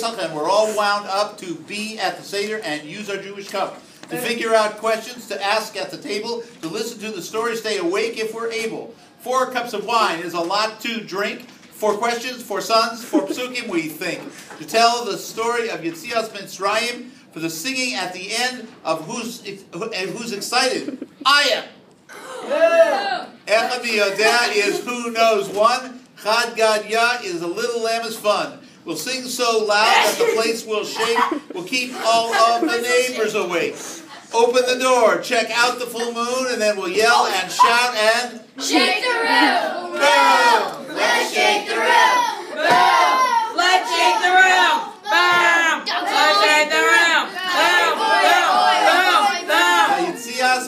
Pesach, and we're all wound up to be at the Seder and use our Jewish cup. To figure out questions, to ask at the table, to listen to the story, stay awake if we're able. Four cups of wine is a lot to drink. Four questions, four sons, four psukim, we think. To tell the story of Yitzias Mitzrayim, for the singing at the end of who's, and who's excited. I am. Echad is who knows one. Chad Gadya is a little lamb is fun. We'll sing so loud that the place will shake. We'll keep all of the neighbors awake. Open the door, check out the full moon, and then we'll yell and shout and Shake the room! Boom! Let's shake the room! Boom! Let's shake the room! Boom! Let's shake the room! Boom! Boom! Boom! Boom!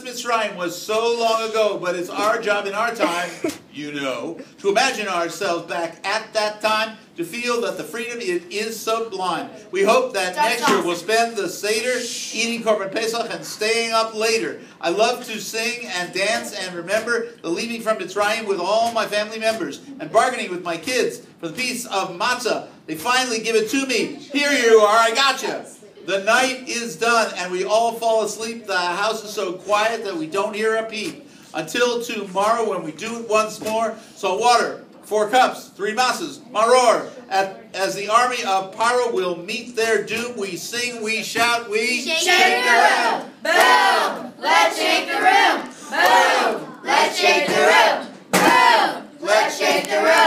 Mitzrayim was so long ago, but it's our job in our time, you know, to imagine ourselves back at that time, to feel that the freedom is, is sublime. We hope that That's next year we'll spend the Seder eating Korban Pesach and staying up later. I love to sing and dance and remember the leaving from Mitzrayim with all my family members and bargaining with my kids for the piece of matzah. They finally give it to me. Here you are, I got you. The night is done, and we all fall asleep. The house is so quiet that we don't hear a peep. Until tomorrow, when we do it once more. So, water, four cups, three matzahs, maror. as the army of Paroh will meet their doom, we sing, we shout, we shake, shake the room. Boom! Let's shake the room. Boom! Let's shake the room. Boom! Let's shake the room.